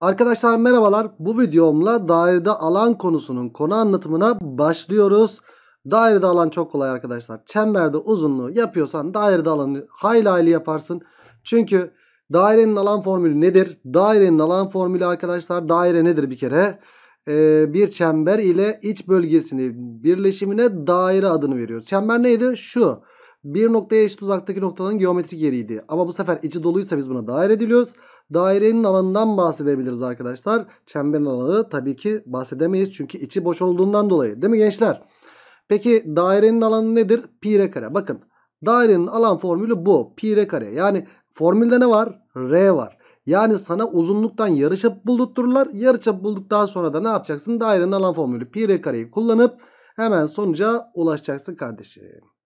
Arkadaşlar merhabalar. Bu videomla dairede alan konusunun konu anlatımına başlıyoruz. Dairede alan çok kolay arkadaşlar. Çemberde uzunluğu yapıyorsan dairede alanı hayli hayli yaparsın. Çünkü dairenin alan formülü nedir? Dairenin alan formülü arkadaşlar daire nedir bir kere? Ee, bir çember ile iç bölgesini birleşimine daire adını veriyoruz. Çember neydi? Şu. Bir noktaya eşit uzaktaki noktanın geometrik yeriydi. Ama bu sefer içi doluysa biz buna daire diliyoruz. Dairenin alanından bahsedebiliriz arkadaşlar. Çemberin alanı tabii ki bahsedemeyiz. Çünkü içi boş olduğundan dolayı. Değil mi gençler? Peki dairenin alanı nedir? Pi r kare. Bakın dairenin alan formülü bu. Pi r kare. Yani formülde ne var? R var. Yani sana uzunluktan yarıçap buldurturlar. Yarıçap bulduktan sonra da ne yapacaksın? Dairenin alan formülü pi r kareyi kullanıp hemen sonuca ulaşacaksın kardeşim.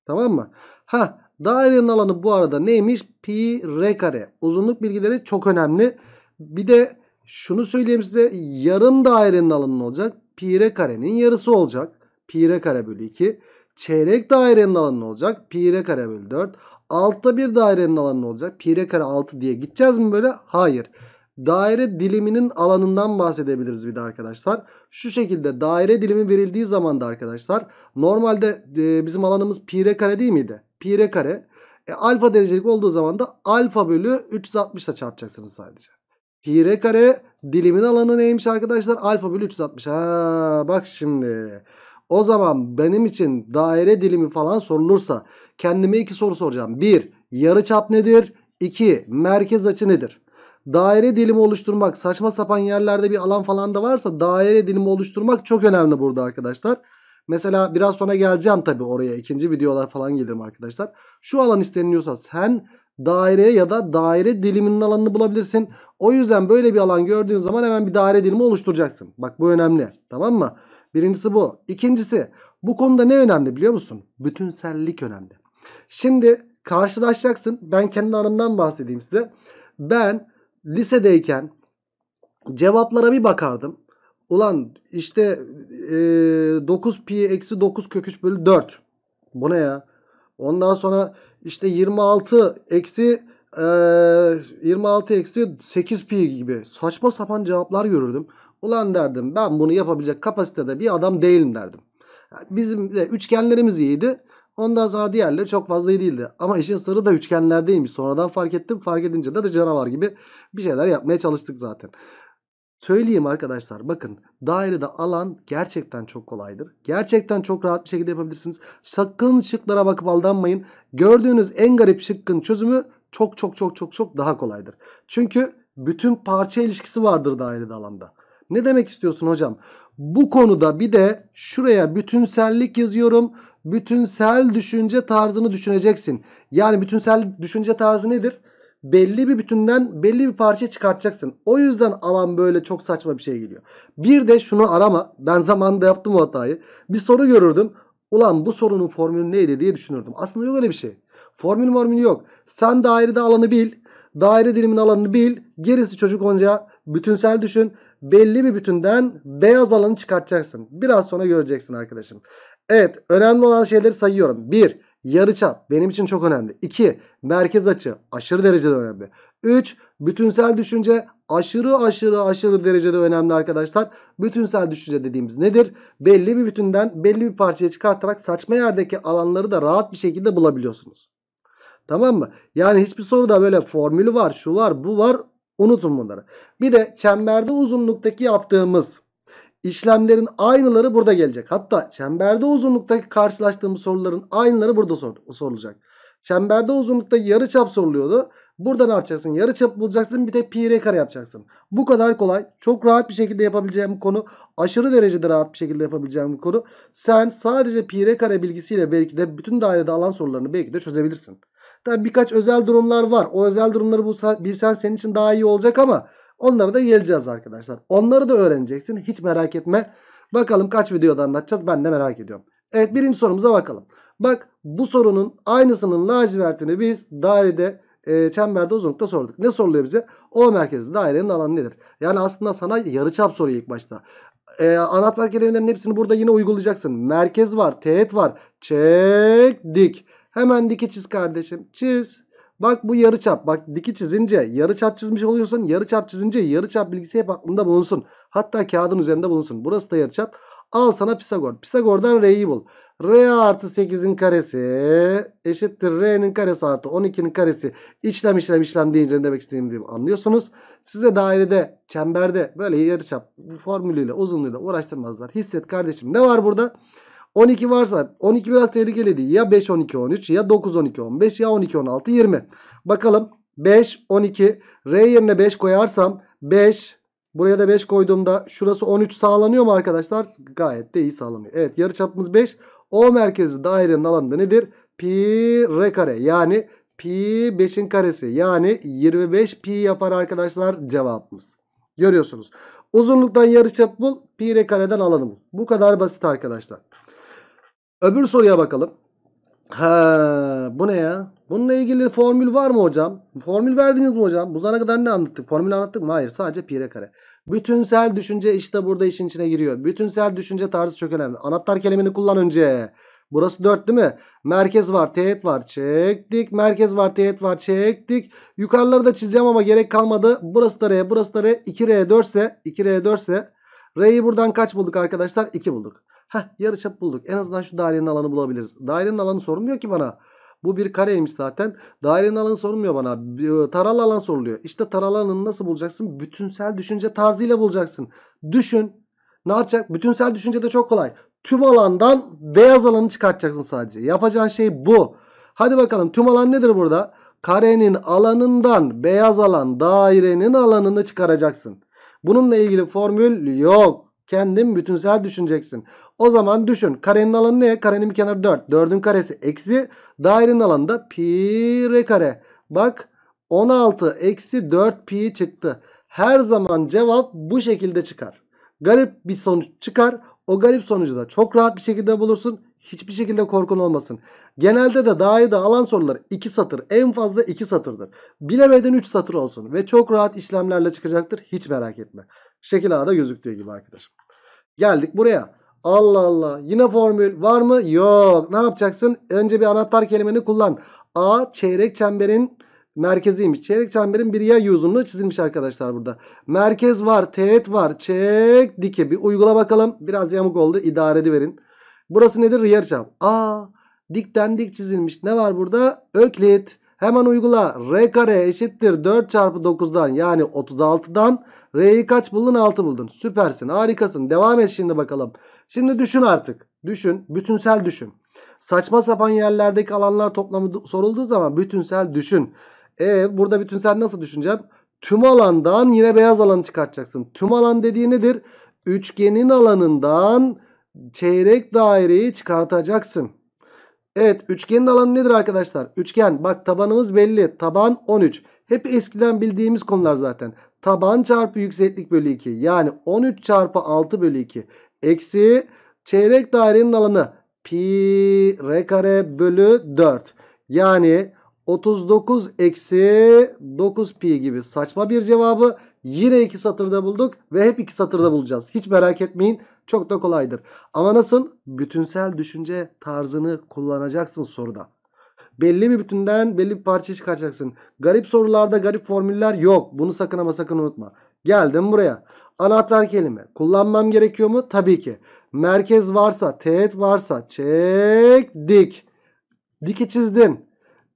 Tamam mı? Ha dairenin alanı bu arada neymiş? Pi r kare. Uzunluk bilgileri çok önemli. Bir de şunu söyleyeyim size. Yarım dairenin alanı ne olacak? Pi r karenin yarısı olacak. Pi r kare bölü 2. Çeyrek dairenin alanı ne olacak? Pi r kare bölü 4. Altta bir dairenin alanı ne olacak? Pi r kare 6 diye gideceğiz mi böyle? Hayır. Daire diliminin alanından bahsedebiliriz bir de arkadaşlar. Şu şekilde daire dilimi verildiği zaman da arkadaşlar normalde e, bizim alanımız pi r kare değil miydi? Pi r kare. E, alfa derecelik olduğu zaman da alfa bölü 360 ile çarpacaksınız sadece. Pi r kare dilimin alanı neymiş arkadaşlar? Alfa bölü 360. Ha, bak şimdi. O zaman benim için daire dilimi falan sorulursa kendime iki soru soracağım. Bir, yarıçap nedir? İki, merkez açı nedir? Daire dilimi oluşturmak saçma sapan yerlerde bir alan falan da varsa daire dilimi oluşturmak çok önemli burada arkadaşlar. Mesela biraz sonra geleceğim tabi oraya ikinci videolar falan gelirim arkadaşlar. Şu alan isteniliyorsa sen daire ya da daire diliminin alanını bulabilirsin. O yüzden böyle bir alan gördüğün zaman hemen bir daire dilimi oluşturacaksın. Bak bu önemli tamam mı? Birincisi bu. İkincisi bu konuda ne önemli biliyor musun? Bütünsellik önemli. Şimdi karşılaşacaksın. Ben kendi anımdan bahsedeyim size. Ben lisedeyken cevaplara bir bakardım. Ulan işte e, 9 pi eksi 9 kök 3 bölü 4. Bu ne ya? Ondan sonra işte 26 eksi e, 26 eksi 8 pi gibi saçma sapan cevaplar görürdüm. Ulan derdim ben bunu yapabilecek kapasitede bir adam değilim derdim. Bizim de üçgenlerimiz iyiydi. Ondan sonra diğerleri çok fazla iyi değildi. Ama işin sırrı da üçgenlerdeymiş. Sonradan fark ettim. Fark edince de, de canavar gibi bir şeyler yapmaya çalıştık zaten. Söyleyeyim arkadaşlar bakın dairede alan gerçekten çok kolaydır. Gerçekten çok rahat bir şekilde yapabilirsiniz. Sakın şıklara bakıp aldanmayın. Gördüğünüz en garip şıkkın çözümü çok çok çok çok çok daha kolaydır. Çünkü bütün parça ilişkisi vardır dairede alanda. Ne demek istiyorsun hocam? Bu konuda bir de şuraya bütünsellik yazıyorum. Bütünsel düşünce tarzını düşüneceksin. Yani bütünsel düşünce tarzı nedir? Belli bir bütünden belli bir parça çıkartacaksın. O yüzden alan böyle çok saçma bir şey geliyor. Bir de şunu arama. Ben zamanında yaptım o hatayı. Bir soru görürdüm. Ulan bu sorunun formülü neydi diye düşünürdüm. Aslında yok öyle bir şey. Formül formülü yok. Sen dairede alanı bil. Daire dilimin alanını bil. Gerisi çocuk onca bütünsel düşün belli bir bütünden beyaz alanı çıkartacaksın. Biraz sonra göreceksin arkadaşım. Evet önemli olan şeyleri sayıyorum. 1. Yarıçap benim için çok önemli. 2. Merkez açı aşırı derecede önemli. 3. Bütünsel düşünce aşırı aşırı aşırı derecede önemli arkadaşlar. Bütünsel düşünce dediğimiz nedir? Belli bir bütünden belli bir parçaya çıkartarak saçma yerdeki alanları da rahat bir şekilde bulabiliyorsunuz. Tamam mı? Yani hiçbir soruda böyle formülü var, şu var, bu var Unutun bunları. Bir de çemberde uzunluktaki yaptığımız işlemlerin aynıları burada gelecek. Hatta çemberde uzunluktaki karşılaştığımız soruların aynıları burada sor sorulacak. Çemberde uzunlukta yarıçap soruluyordu. Burada ne yapacaksın? Yarıçap bulacaksın bir de pi r kare yapacaksın. Bu kadar kolay. Çok rahat bir şekilde yapabileceğim bir konu. Aşırı derecede rahat bir şekilde yapabileceğim bir konu. Sen sadece pi r kare bilgisiyle belki de bütün dairede alan sorularını belki de çözebilirsin. Tabi birkaç özel durumlar var. O özel durumları bilsen senin için daha iyi olacak ama onlara da geleceğiz arkadaşlar. Onları da öğreneceksin. Hiç merak etme. Bakalım kaç videoda anlatacağız ben de merak ediyorum. Evet birinci sorumuza bakalım. Bak bu sorunun aynısının lacivertini biz dairede e, çemberde uzunlukta sorduk. Ne soruluyor bize? O merkezli dairenin alanı nedir? Yani aslında sana yarıçap soruyor ilk başta. E, anahtar kelimelerin hepsini burada yine uygulayacaksın. Merkez var, teğet var. Çek, dik. Hemen diki çiz kardeşim. Çiz. Bak bu yarıçap. Bak diki çizince yarıçap çizmiş oluyorsun. Yarıçap çizince yarıçap bilgisi hep aklında bulunsun. Hatta kağıdın üzerinde bulunsun. Burası da yarıçap. Al sana Pisagor. Pisagor'dan R'yi bul. R artı 8'in karesi eşittir R'nin karesi artı 12'nin karesi. İşlem işlem işlem deyince ne demek istediğimi anlıyorsunuz. Size dairede, çemberde böyle yarıçap formülüyle, uzunluğuyla uğraştırmazlar. Hisset kardeşim. Ne var burada? 12 varsa 12 biraz tehlikeliydi. Ya 5 12 13 ya 9 12 15 ya 12 16 20. Bakalım 5 12 R yerine 5 koyarsam 5 buraya da 5 koyduğumda şurası 13 sağlanıyor mu arkadaşlar? Gayet de iyi sağlanıyor. Evet yarıçapımız 5. O merkezi dairenin alanında nedir? Pi r kare yani pi 5'in karesi yani 25 pi yapar arkadaşlar cevabımız. Görüyorsunuz. Uzunluktan yarıçap bul pi r kareden alanı bul. Bu kadar basit arkadaşlar. Öbür soruya bakalım. Ha, bu ne ya? Bununla ilgili formül var mı hocam? Formül verdiniz mi hocam? Bu zamana kadar ne anlattık? Formül anlattık mı? Hayır. Sadece pi r kare. Bütünsel düşünce işte burada işin içine giriyor. Bütünsel düşünce tarzı çok önemli. Anahtar kelimeni kullan önce. Burası 4 değil mi? Merkez var, teğet var. Çektik. Merkez var, teğet var. Çektik. Yukarıları da çizeceğim ama gerek kalmadı. Burası da R, burası da R. 2R 4 ise, 2R 4 ise R'yi buradan kaç bulduk arkadaşlar? 2 bulduk. Heh yarıçap bulduk. En azından şu dairenin alanı bulabiliriz. Dairenin alanı sorulmuyor ki bana. Bu bir kareymiş zaten. Dairenin alanı sorulmuyor bana. Bir Taralı alan soruluyor. İşte taralı alanı nasıl bulacaksın? Bütünsel düşünce tarzıyla bulacaksın. Düşün. Ne yapacak? Bütünsel düşünce de çok kolay. Tüm alandan beyaz alanı çıkartacaksın sadece. Yapacağın şey bu. Hadi bakalım tüm alan nedir burada? Karenin alanından beyaz alan dairenin alanını çıkaracaksın. Bununla ilgili formül yok. Kendin bütünsel düşüneceksin. O zaman düşün. Karenin alanı ne? Karenin bir kenarı 4. 4'ün karesi eksi. Dairenin alanı da pi r kare. Bak 16 eksi 4 pi çıktı. Her zaman cevap bu şekilde çıkar. Garip bir sonuç çıkar. O garip sonucu da çok rahat bir şekilde bulursun. Hiçbir şekilde korkun olmasın. Genelde de dairede alan soruları 2 satır. En fazla 2 satırdır. Bilemeden 3 satır olsun. Ve çok rahat işlemlerle çıkacaktır. Hiç merak etme. Şekil A'da gözüktüğü gibi arkadaşım. Geldik buraya. Allah Allah. Yine formül var mı? Yok. Ne yapacaksın? Önce bir anahtar kelimeni kullan. A çeyrek çemberin merkeziymiş. Çeyrek çemberin bir yay uzunluğu çizilmiş arkadaşlar burada. Merkez var. Teğet var. Çek dike. Bir uygula bakalım. Biraz yamuk oldu. İdare ediverin. Burası nedir? Yarıçap. A dikten dik çizilmiş. Ne var burada? Öklit. Hemen uygula. R kare eşittir 4 çarpı 9'dan yani 36'dan R'yi kaç buldun? 6 buldun. Süpersin. Harikasın. Devam et şimdi bakalım. Şimdi düşün artık. Düşün. Bütünsel düşün. Saçma sapan yerlerdeki alanlar toplamı sorulduğu zaman bütünsel düşün. E burada bütünsel nasıl düşüneceğim? Tüm alandan yine beyaz alanı çıkartacaksın. Tüm alan dediği nedir? Üçgenin alanından çeyrek daireyi çıkartacaksın. Evet üçgenin alanı nedir arkadaşlar? Üçgen bak tabanımız belli. Taban 13. Hep eskiden bildiğimiz konular zaten. Taban çarpı yükseklik bölü 2. Yani 13 çarpı 6 bölü 2. Eksi çeyrek dairenin alanı pi r kare bölü 4. Yani 39 eksi 9 pi gibi saçma bir cevabı yine iki satırda bulduk ve hep iki satırda bulacağız. Hiç merak etmeyin. Çok da kolaydır. Ama nasıl? Bütünsel düşünce tarzını kullanacaksın soruda. Belli bir bütünden belli bir parça çıkaracaksın. Garip sorularda garip formüller yok. Bunu sakın ama sakın unutma. Geldim buraya. Anahtar kelime. Kullanmam gerekiyor mu? Tabii ki. Merkez varsa, teğet varsa çek dik. Diki çizdin.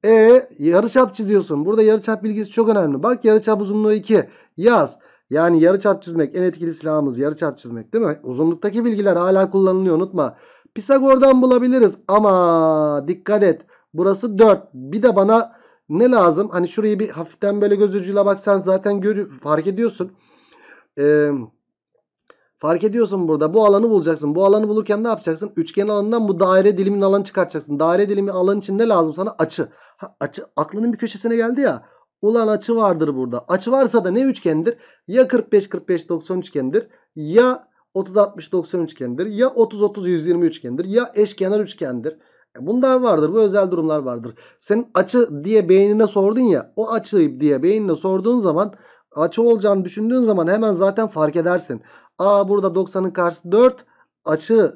E yarıçap çiziyorsun. Burada yarıçap bilgisi çok önemli. Bak yarıçap uzunluğu 2. Yaz. Yani yarıçap çizmek en etkili silahımız yarıçap çizmek değil mi? Uzunluktaki bilgiler hala kullanılıyor unutma. Pisagor'dan bulabiliriz ama dikkat et. Burası 4. Bir de bana ne lazım? Hani şurayı bir hafiften böyle göz ucuyla bak sen zaten gör, fark ediyorsun. Ee, fark ediyorsun burada. Bu alanı bulacaksın. Bu alanı bulurken ne yapacaksın? Üçgen alanından bu daire dilimin alanı çıkartacaksın. Daire dilimi alan için ne lazım sana? Açı. Ha, açı aklının bir köşesine geldi ya. Ulan açı vardır burada. Açı varsa da ne üçgendir? Ya 45 45 90 üçgendir. Ya 30 60 90 üçgendir. Ya 30 30 120 üçgendir. Ya eşkenar üçgendir. E, bunlar vardır. Bu özel durumlar vardır. Sen açı diye beynine sordun ya. O açı diye beynine sorduğun zaman açı olacağını düşündüğün zaman hemen zaten fark edersin. Aa burada 90'ın karşısı 4. Açı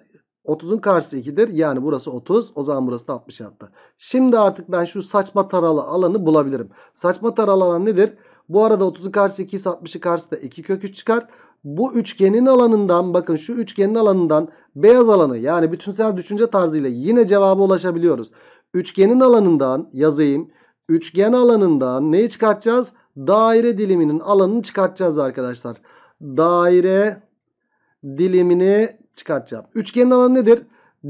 30'un karşısı 2'dir. Yani burası 30. O zaman burası da 60 yaptı. Şimdi artık ben şu saçma taralı alanı bulabilirim. Saçma taralı alan nedir? Bu arada 30'un karşısı 2 ise 60'ın karşısı da 2 kök 3 çıkar. Bu üçgenin alanından bakın şu üçgenin alanından beyaz alanı yani bütünsel düşünce tarzıyla yine cevaba ulaşabiliyoruz. Üçgenin alanından yazayım. Üçgen alanından neyi çıkartacağız? Daire diliminin alanını çıkartacağız arkadaşlar. Daire dilimini çıkartacağım. Üçgenin alanı nedir?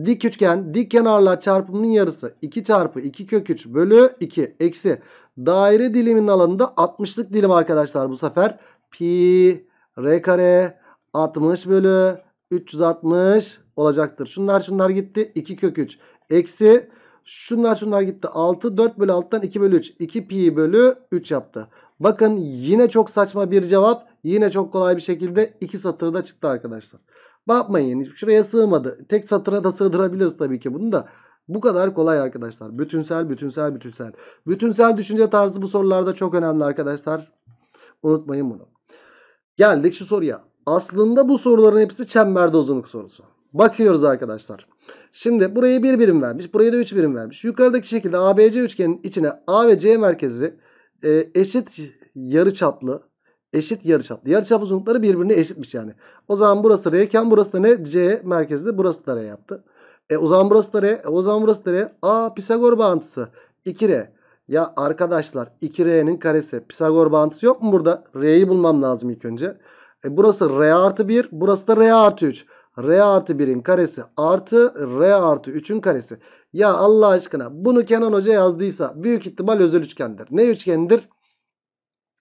Dik üçgen dik kenarlar çarpımının yarısı 2 çarpı 2 kök 3 bölü 2 eksi daire diliminin alanında 60'lık dilim arkadaşlar bu sefer pi r kare 60 bölü 360 olacaktır. Şunlar şunlar gitti 2 kök 3 eksi şunlar şunlar gitti 6 4 bölü 6'dan 2 bölü 3 2 pi bölü 3 yaptı. Bakın yine çok saçma bir cevap yine çok kolay bir şekilde iki satırda çıktı arkadaşlar. Bakmayın şuraya sığmadı. Tek satıra da sığdırabiliriz tabii ki bunu da. Bu kadar kolay arkadaşlar. Bütünsel, bütünsel, bütünsel. Bütünsel düşünce tarzı bu sorularda çok önemli arkadaşlar. Unutmayın bunu. Geldik şu soruya. Aslında bu soruların hepsi çemberde uzunluk sorusu. Bakıyoruz arkadaşlar. Şimdi burayı bir birim vermiş. Burayı da 3 birim vermiş. Yukarıdaki şekilde ABC üçgenin içine A ve C merkezi e, eşit yarıçaplı eşit yarıçaplı. Yarıçap uzunlukları birbirine eşitmiş yani. O zaman burası R iken burası da ne? C merkezli. Burası da R yaptı. E o zaman burası da R. E, o zaman burası da R. A Pisagor bağıntısı. 2R. Ya arkadaşlar 2R'nin karesi. Pisagor bağıntısı yok mu burada? R'yi bulmam lazım ilk önce. E burası R artı 1. Burası da R artı 3. R artı 1'in karesi artı R artı 3'ün karesi. Ya Allah aşkına bunu Kenan Hoca yazdıysa büyük ihtimal özel üçgendir. Ne üçgenidir?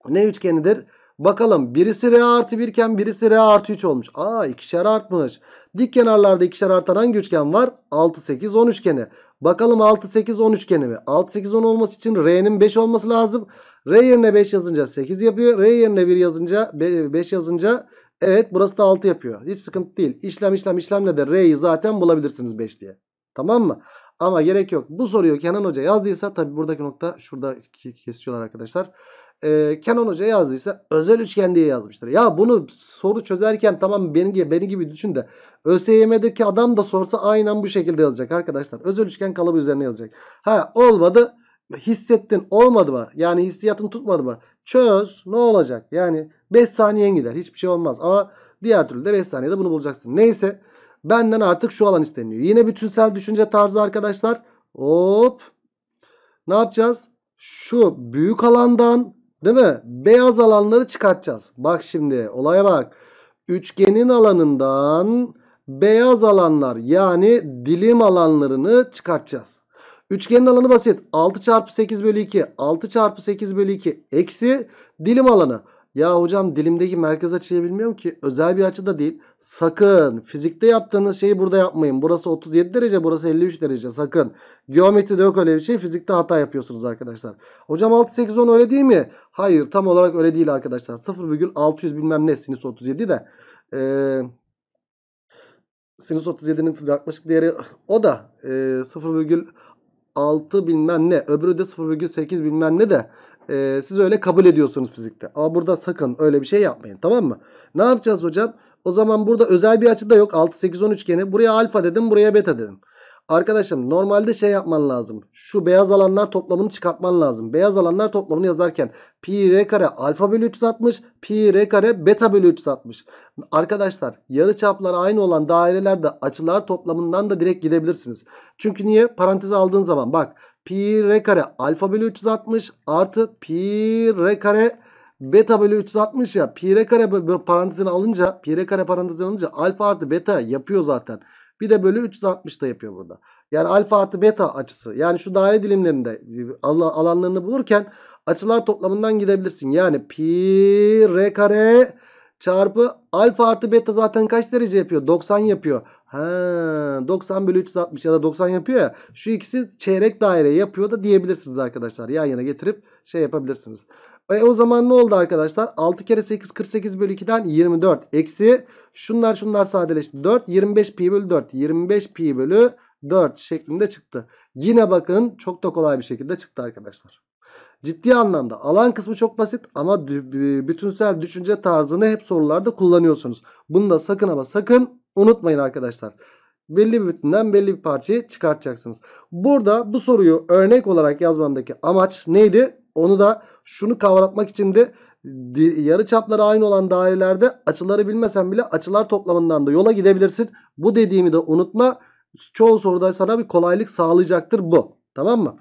Ne üçgenidir? Bakalım birisi R artı 1 iken birisi R artı 3 olmuş. Aa ikişer artmış. Dik kenarlarda ikişer artan hangi üçgen var? 6, 8, 10 üçgeni. Bakalım 6, 8, 10 üçgeni mi? 6, 8, 10 olması için R'nin 5 olması lazım. R yerine 5 yazınca 8 yapıyor. R yerine 1 yazınca 5 yazınca evet burası da 6 yapıyor. Hiç sıkıntı değil. İşlem işlem işlemle de R'yi zaten bulabilirsiniz 5 diye. Tamam mı? Ama gerek yok. Bu soruyu Kenan Hoca yazdıysa tabi buradaki nokta şurada kesiyorlar arkadaşlar e, Kenan Hoca yazdıysa özel üçgen diye yazmıştır. Ya bunu soru çözerken tamam beni gibi, beni gibi düşün de ÖSYM'deki adam da sorsa aynen bu şekilde yazacak arkadaşlar. Özel üçgen kalıbı üzerine yazacak. Ha olmadı hissettin olmadı mı? Yani hissiyatın tutmadı mı? Çöz ne olacak? Yani 5 saniyen gider hiçbir şey olmaz ama diğer türlü de 5 saniyede bunu bulacaksın. Neyse benden artık şu alan isteniyor. Yine bütünsel düşünce tarzı arkadaşlar. Hop ne yapacağız? Şu büyük alandan Değil mi? Beyaz alanları çıkartacağız. Bak şimdi olaya bak. Üçgenin alanından beyaz alanlar yani dilim alanlarını çıkartacağız. Üçgenin alanı basit. 6 çarpı 8 bölü 2. 6 çarpı 8 bölü 2 eksi dilim alanı. Ya hocam dilimdeki merkez açıyı bilmiyorum ki. Özel bir açı da değil. Sakın fizikte yaptığınız şeyi burada yapmayın. Burası 37 derece burası 53 derece sakın. Geometride yok öyle bir şey. Fizikte hata yapıyorsunuz arkadaşlar. Hocam 6 8 10 öyle değil mi? Hayır tam olarak öyle değil arkadaşlar. 0,600 bilmem ne sinüs 37 de. Ee, sinüs 37'nin yaklaşık değeri o da e, 0,6 bilmem ne. Öbürü de 0,8 bilmem ne de. Ee, siz öyle kabul ediyorsunuz fizikte. Ama burada sakın öyle bir şey yapmayın tamam mı? Ne yapacağız hocam? O zaman burada özel bir açı da yok. 6, 8, 10 üçgeni. Buraya alfa dedim buraya beta dedim. Arkadaşım normalde şey yapman lazım. Şu beyaz alanlar toplamını çıkartman lazım. Beyaz alanlar toplamını yazarken pi r kare alfa bölü 360 pi r kare beta bölü 360. Arkadaşlar yarı çaplar aynı olan dairelerde açılar toplamından da direkt gidebilirsiniz. Çünkü niye? Parantez aldığın zaman bak pi r kare alfa bölü 360 artı pi r kare beta bölü 360 ya. Pi r kare parantezini alınca pi r kare parantezini alınca alfa artı beta yapıyor zaten. Bir de bölü 360 da yapıyor burada. Yani alfa artı beta açısı. Yani şu daire dilimlerinde alanlarını bulurken açılar toplamından gidebilirsin. Yani pi r kare çarpı alfa artı beta zaten kaç derece yapıyor? 90 yapıyor. Ha, 90 bölü 360 ya da 90 yapıyor ya. Şu ikisi çeyrek daire yapıyor da diyebilirsiniz arkadaşlar. Yan yana getirip şey yapabilirsiniz. E o zaman ne oldu arkadaşlar? 6 kere 8 48 bölü 2'den 24. Eksi şunlar şunlar sadeleşti. 4 25 pi bölü 4. 25 pi bölü 4 şeklinde çıktı. Yine bakın çok da kolay bir şekilde çıktı arkadaşlar. Ciddi anlamda alan kısmı çok basit ama bütünsel düşünce tarzını hep sorularda kullanıyorsunuz. Bunu da sakın ama sakın unutmayın arkadaşlar. belli bir bütünden belli bir parçayı çıkartacaksınız. Burada bu soruyu örnek olarak yazmamdaki amaç neydi? Onu da şunu kavratmak için de yarı çapları aynı olan dairelerde açıları bilmesen bile açılar toplamından da yola gidebilirsin. Bu dediğimi de unutma. Çoğu soruda sana bir kolaylık sağlayacaktır bu. Tamam mı?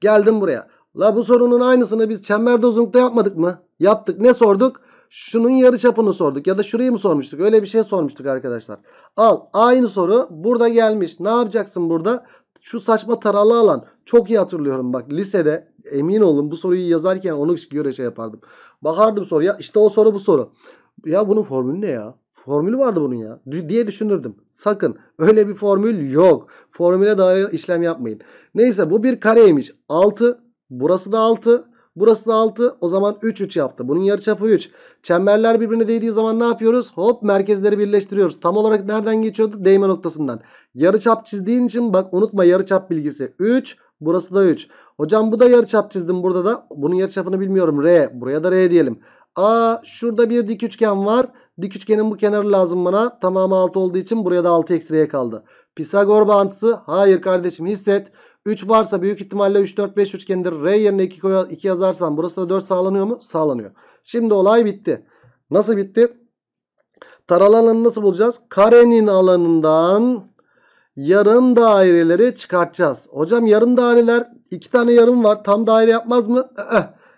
Geldim buraya. La bu sorunun aynısını biz çemberde uzunlukta yapmadık mı? Yaptık. Ne sorduk? Şunun yarı çapını sorduk ya da şurayı mı sormuştuk? Öyle bir şey sormuştuk arkadaşlar. Al aynı soru burada gelmiş. Ne yapacaksın burada? Şu saçma taralı alan çok iyi hatırlıyorum bak lisede emin olun bu soruyu yazarken onu göre şey yapardım. Bakardım soruya işte o soru bu soru. Ya bunun formülü ne ya? Formülü vardı bunun ya diye düşünürdüm. Sakın öyle bir formül yok. Formüle dair işlem yapmayın. Neyse bu bir kareymiş. 6 burası da 6 burası da 6 o zaman 3 3 yaptı. Bunun yarıçapı 3. Çemberler birbirine değdiği zaman ne yapıyoruz? Hop merkezleri birleştiriyoruz. Tam olarak nereden geçiyordu? Değme noktasından. Yarıçap çizdiğin için bak unutma yarıçap bilgisi. 3 burası da 3. Hocam bu da yarıçap çizdim burada da. Bunun yarıçapını bilmiyorum. R. Buraya da R diyelim. A şurada bir dik üçgen var. Dik üçgenin bu kenarı lazım bana. Tamamı 6 olduğu için buraya da 6 eksi kaldı. Pisagor bağıntısı. Hayır kardeşim hisset. 3 varsa büyük ihtimalle 3 4 5 üçgendir. R yerine 2, koy, 2 yazarsam burası da 4 sağlanıyor mu? Sağlanıyor. Şimdi olay bitti. Nasıl bitti? Taralı alanı nasıl bulacağız? Karenin alanından yarım daireleri çıkartacağız. Hocam yarım daireler iki tane yarım var. Tam daire yapmaz mı?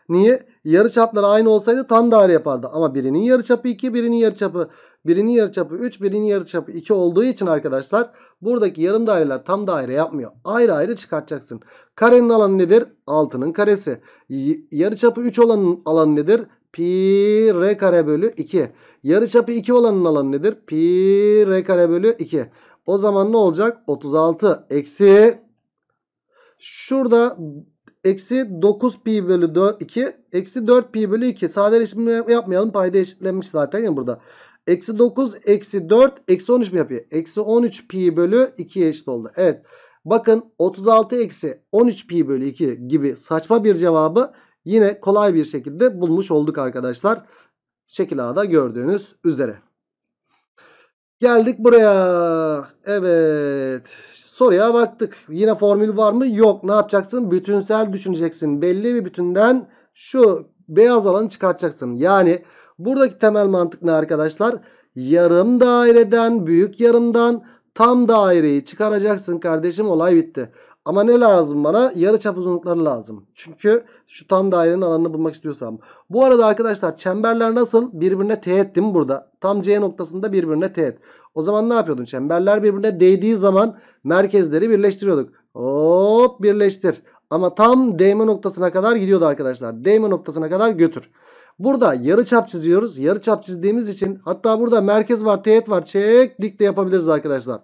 Niye? Yarı çapları aynı olsaydı tam daire yapardı. Ama birinin yarı çapı 2, birinin yarı çapı birinin yarı çapı 3, birinin yarı çapı 2 olduğu için arkadaşlar buradaki yarım daireler tam daire yapmıyor. Ayrı ayrı çıkartacaksın. Karenin alanı nedir? 6'nın karesi. Y- yarı çapı 3 olanın alanı nedir? Pi r kare bölü 2. Yarı çapı 2 olanın alanı nedir? Pi r kare bölü 2. O zaman ne olacak? 36 eksi şurada eksi 9 pi bölü 4, 2 eksi 4 pi bölü 2 sadeleşme yapmayalım payda eşitlenmiş zaten ya burada. Eksi 9 eksi 4 eksi 13 mi yapıyor? Eksi 13 pi bölü 2'ye eşit oldu. Evet bakın 36 eksi 13 pi bölü 2 gibi saçma bir cevabı yine kolay bir şekilde bulmuş olduk arkadaşlar. Şekil A'da gördüğünüz üzere. Geldik buraya. Evet. Soruya baktık. Yine formül var mı? Yok. Ne yapacaksın? Bütünsel düşüneceksin. Belli bir bütünden şu beyaz alanı çıkartacaksın. Yani buradaki temel mantık ne arkadaşlar? Yarım daireden, büyük yarımdan tam daireyi çıkaracaksın kardeşim. Olay bitti. Ama ne lazım bana? Yarıçap uzunlukları lazım. Çünkü şu tam dairenin alanını bulmak istiyorsam. Bu arada arkadaşlar çemberler nasıl? Birbirine teğet değil mi burada? Tam C noktasında birbirine teğet. O zaman ne yapıyordun? Çemberler birbirine değdiği zaman merkezleri birleştiriyorduk. Hop birleştir. Ama tam değme noktasına kadar gidiyordu arkadaşlar. Değme noktasına kadar götür. Burada yarı çap çiziyoruz. Yarı çap çizdiğimiz için hatta burada merkez var, teğet var. Çek dik de yapabiliriz arkadaşlar.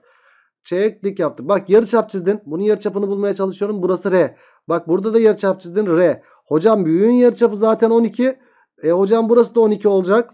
Çek dik yaptık. Bak yarı çap çizdin. Bunun yarı çapını bulmaya çalışıyorum. Burası R. Bak burada da yarı çap çizdin R. Hocam büyüğün yarı çapı zaten 12. E hocam burası da 12 olacak.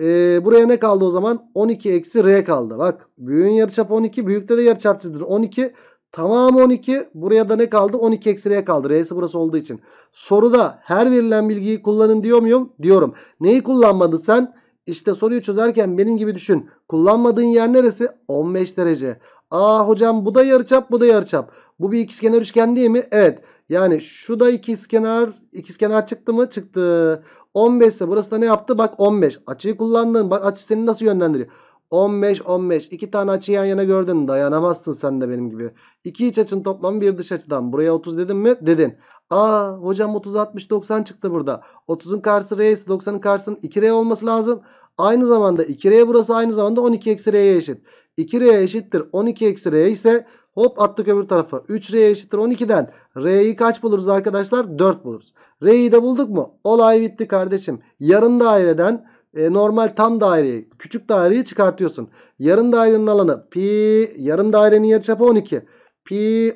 E, buraya ne kaldı o zaman? 12 eksi R kaldı. Bak büyüğün yarı çapı 12. Büyükte de yarı çap çizdin. 12. Tamamı 12. Buraya da ne kaldı? 12 eksi kaldı. R'si burası olduğu için. Soruda her verilen bilgiyi kullanın diyor muyum? Diyorum. Neyi kullanmadın sen? İşte soruyu çözerken benim gibi düşün. Kullanmadığın yer neresi? 15 derece. Aa hocam bu da yarıçap bu da yarıçap. Bu bir ikizkenar üçgen değil mi? Evet. Yani şu da ikizkenar ikizkenar çıktı mı? Çıktı. 15 ise burası da ne yaptı? Bak 15. Açıyı kullandın. Bak açı seni nasıl yönlendiriyor? 15 15. İki tane açı yan yana gördün. Dayanamazsın sen de benim gibi. İki iç açının toplamı bir dış açıdan. Buraya 30 dedim mi? Dedin. Aa hocam 30 60 90 çıktı burada. 30'un karşısı R ise 90'ın karşısının 2R olması lazım. Aynı zamanda 2R burası aynı zamanda 12 eksi R'ye eşit. 2R eşittir 12 eksi R ise hop attık öbür tarafa. 3R eşittir 12'den R'yi kaç buluruz arkadaşlar? 4 buluruz. R'yi de bulduk mu? Olay bitti kardeşim. Yarım daireden e, normal tam daireyi küçük daireyi çıkartıyorsun. Yarım dairenin alanı pi yarım dairenin yarıçapı 12. Pi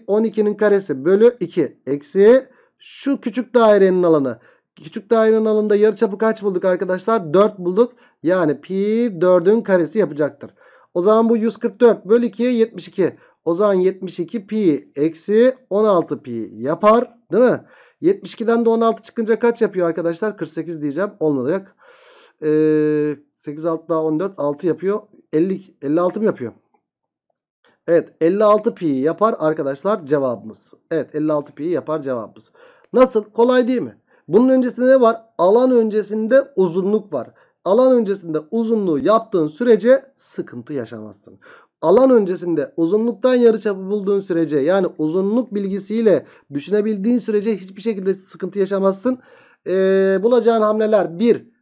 12'nin karesi bölü 2 eksi şu küçük dairenin alanı. Küçük dairenin alanında yarıçapı kaç bulduk arkadaşlar? 4 bulduk. Yani pi 4'ün karesi yapacaktır. O zaman bu 144 bölü 2'ye 72. O zaman 72 pi eksi 16 pi yapar. Değil mi? 72'den de 16 çıkınca kaç yapıyor arkadaşlar? 48 diyeceğim. Olmayacak. Ee, 8 6 daha 14 6 yapıyor. 50, 56 mı yapıyor? Evet 56 pi yapar arkadaşlar cevabımız. Evet 56 pi yapar cevabımız. Nasıl? Kolay değil mi? Bunun öncesinde ne var? Alan öncesinde uzunluk var. Alan öncesinde uzunluğu yaptığın sürece sıkıntı yaşamazsın. Alan öncesinde uzunluktan yarıçapı bulduğun sürece yani uzunluk bilgisiyle düşünebildiğin sürece hiçbir şekilde sıkıntı yaşamazsın. Ee, bulacağın hamleler 1.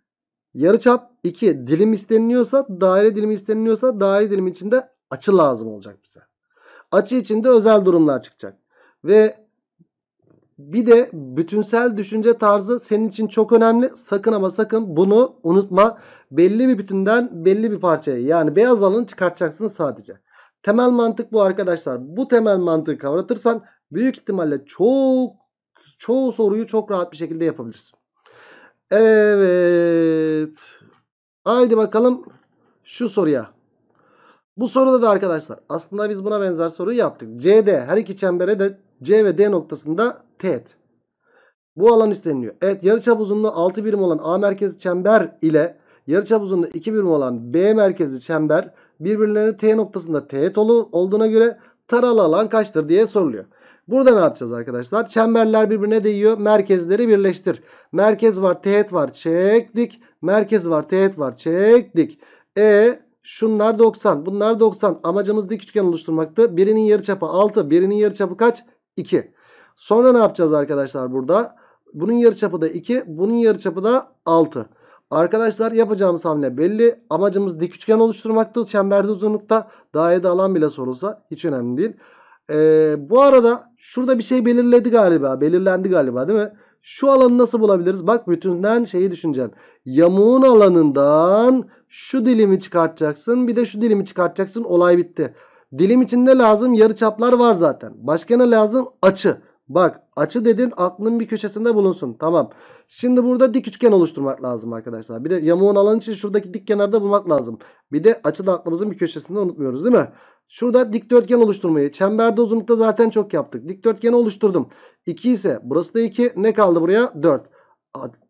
Yarıçap 2. Dilim isteniliyorsa daire dilimi isteniliyorsa daire dilimi içinde açı lazım olacak bize. Açı içinde özel durumlar çıkacak. Ve bir de bütünsel düşünce tarzı senin için çok önemli. Sakın ama sakın bunu unutma. Belli bir bütünden belli bir parçayı yani beyaz alanı çıkartacaksın sadece. Temel mantık bu arkadaşlar. Bu temel mantığı kavratırsan büyük ihtimalle çok çoğu soruyu çok rahat bir şekilde yapabilirsin. Evet. Haydi bakalım şu soruya. Bu soruda da arkadaşlar aslında biz buna benzer soruyu yaptık. CD her iki çembere de C ve D noktasında teğet. Bu alan isteniliyor. Evet yarıçap uzunluğu 6 birim olan A merkezli çember ile yarıçap uzunluğu 2 birim olan B merkezli çember birbirlerine T noktasında teğet olduğuna göre taralı alan kaçtır diye soruluyor. Burada ne yapacağız arkadaşlar? Çemberler birbirine değiyor. Merkezleri birleştir. Merkez var, teğet var, çektik. Merkez var, teğet var, çektik. E şunlar 90, bunlar 90. Amacımız dik üçgen oluşturmaktı. Birinin yarıçapı 6, birinin yarıçapı kaç? 2. Sonra ne yapacağız arkadaşlar burada? Bunun yarıçapı da 2, bunun yarıçapı da 6. Arkadaşlar yapacağımız hamle belli. Amacımız dik üçgen oluşturmaktı. Çemberde uzunlukta dairede alan bile sorulsa hiç önemli değil. Ee, bu arada şurada bir şey belirledi galiba. Belirlendi galiba değil mi? Şu alanı nasıl bulabiliriz? Bak bütünden şeyi düşüneceksin. Yamuğun alanından şu dilimi çıkartacaksın. Bir de şu dilimi çıkartacaksın. Olay bitti. Dilim içinde lazım yarıçaplar var zaten. Başka ne lazım? Açı. Bak açı dedin aklın bir köşesinde bulunsun. Tamam. Şimdi burada dik üçgen oluşturmak lazım arkadaşlar. Bir de yamuğun alanı için şuradaki dik kenarda bulmak lazım. Bir de açı da aklımızın bir köşesinde unutmuyoruz değil mi? Şurada dikdörtgen oluşturmayı. Çemberde uzunlukta zaten çok yaptık. Dikdörtgeni oluşturdum. 2 ise burası da 2. Ne kaldı buraya? 4.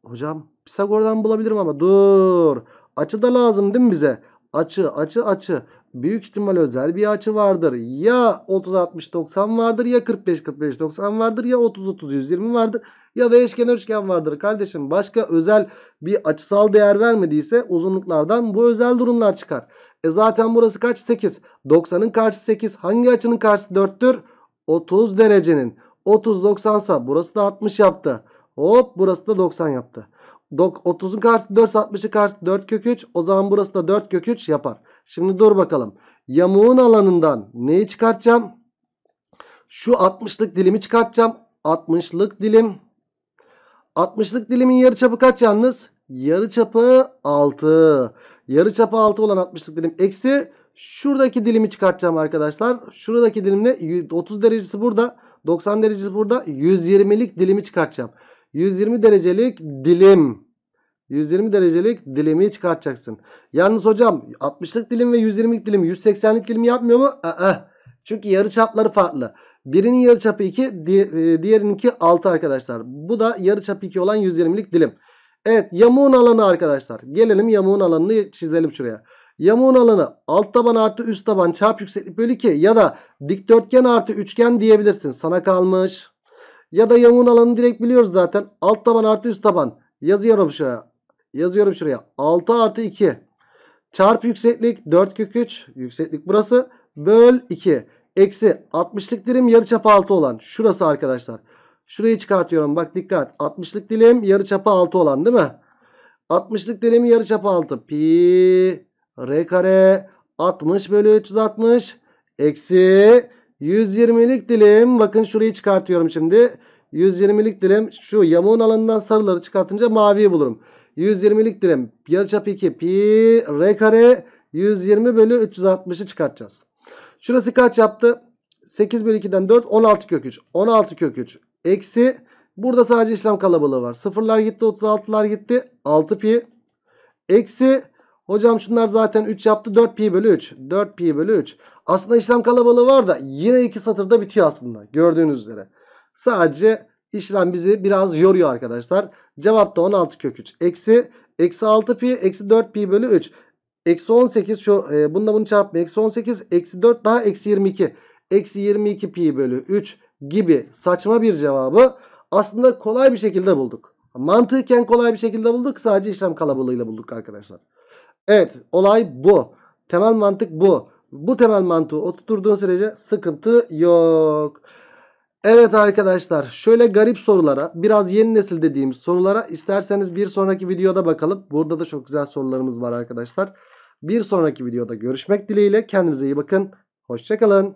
Hocam Pisagor'dan bulabilirim ama dur. Açı da lazım değil mi bize? Açı açı açı. Büyük ihtimal özel bir açı vardır. Ya 30 60 90 vardır ya 45 45 90 vardır ya 30 30 120 vardır ya da eşkenar üçgen vardır kardeşim. Başka özel bir açısal değer vermediyse uzunluklardan bu özel durumlar çıkar. E zaten burası kaç? 8. 90'ın karşısı 8. Hangi açının karşısı 4'tür? 30 derecenin. 30 90 sa burası da 60 yaptı. Hop burası da 90 yaptı. 30'un karşısı 4 60'ın karşısı 4 kök 3. O zaman burası da 4 kök 3 yapar. Şimdi dur bakalım. Yamuğun alanından neyi çıkartacağım? Şu 60'lık dilimi çıkartacağım. 60'lık dilim. 60'lık dilimin yarıçapı kaç yalnız? Yarıçapı 6. Yarıçapı 6 olan 60'lık dilim eksi şuradaki dilimi çıkartacağım arkadaşlar. Şuradaki dilimle 30 derecesi burada. 90 derecesi burada. 120'lik dilimi çıkartacağım. 120 derecelik dilim. 120 derecelik dilimi çıkartacaksın. Yalnız hocam 60'lık dilim ve 120'lik dilim 180'lik dilim yapmıyor mu? Aa, çünkü yarı çapları farklı. Birinin yarı çapı 2, e, diğerininki 6 arkadaşlar. Bu da yarı çapı 2 olan 120'lik dilim. Evet yamuğun alanı arkadaşlar. Gelelim yamuğun alanını çizelim şuraya. Yamuğun alanı alt taban artı üst taban çarp yükseklik bölü 2 ya da dikdörtgen artı üçgen diyebilirsin. Sana kalmış. Ya da yamuğun alanını direkt biliyoruz zaten. Alt taban artı üst taban. Yazıyorum şuraya. Yazıyorum şuraya. 6 artı 2. Çarp yükseklik 4 kök 3. Yükseklik burası. Böl 2. Eksi 60'lık dilim yarıçapı 6 olan. Şurası arkadaşlar. Şurayı çıkartıyorum. Bak dikkat. 60'lık dilim yarıçapı 6 olan değil mi? 60'lık dilim yarıçapı 6. Pi r kare 60 bölü 360 eksi 120'lik dilim. Bakın şurayı çıkartıyorum şimdi. 120'lik dilim şu yamuğun alanından sarıları çıkartınca maviyi bulurum. 120'lik dilim yarıçapı 2 pi r kare 120 bölü 360'ı çıkartacağız. Şurası kaç yaptı? 8 bölü 2'den 4 16 kök 3. 16 kök 3 eksi burada sadece işlem kalabalığı var. Sıfırlar gitti 36'lar gitti 6 pi eksi hocam şunlar zaten 3 yaptı 4 pi bölü 3. 4 pi bölü 3. Aslında işlem kalabalığı var da yine iki satırda bitiyor aslında gördüğünüz üzere. Sadece işlem bizi biraz yoruyor arkadaşlar. Cevap da 16 kök 3 eksi eksi 6 pi eksi 4 pi bölü 3. Eksi 18 şu e, bununla bunu çarpma. Eksi 18 eksi 4 daha eksi 22. Eksi 22 pi bölü 3 gibi saçma bir cevabı aslında kolay bir şekilde bulduk. Mantıken kolay bir şekilde bulduk. Sadece işlem kalabalığıyla bulduk arkadaşlar. Evet olay bu. Temel mantık bu. Bu temel mantığı oturttuğun sürece sıkıntı yok. Evet arkadaşlar şöyle garip sorulara biraz yeni nesil dediğimiz sorulara isterseniz bir sonraki videoda bakalım. Burada da çok güzel sorularımız var arkadaşlar. Bir sonraki videoda görüşmek dileğiyle kendinize iyi bakın. Hoşçakalın.